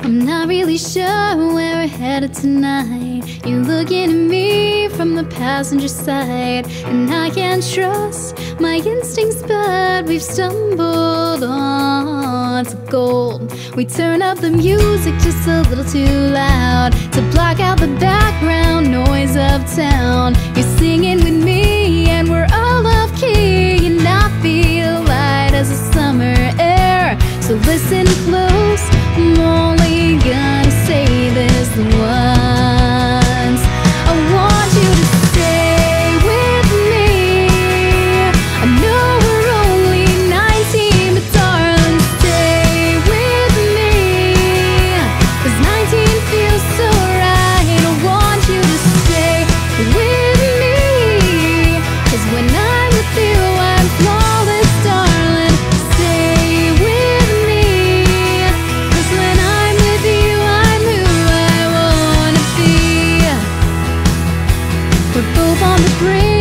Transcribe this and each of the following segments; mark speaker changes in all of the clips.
Speaker 1: I'm not really sure where we're headed tonight. You're looking at me from the passenger side, and I can't trust my instincts, but we've stumbled onto gold. We turn up the music just a little too loud to block out the background noise of town. You're on the brink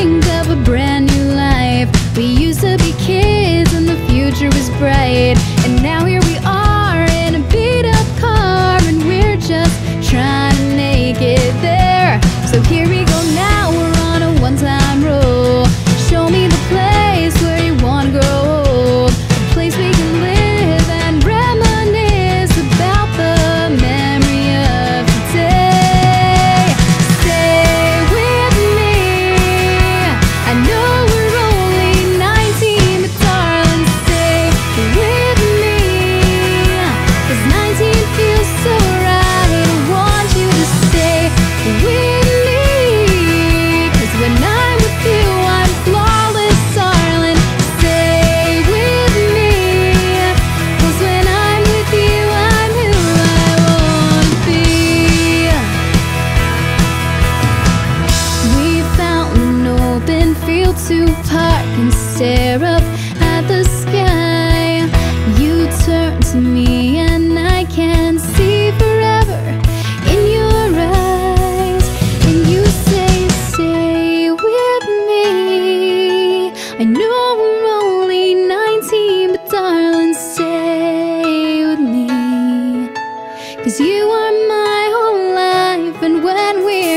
Speaker 1: to park and stare up at the sky. You turn to me and I can see forever in your eyes. And you say, stay with me. I know we're only 19 but darling stay with me. Cause you are my whole life and when we're